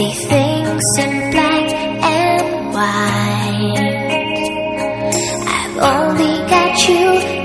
see things in black and white. I've only got you.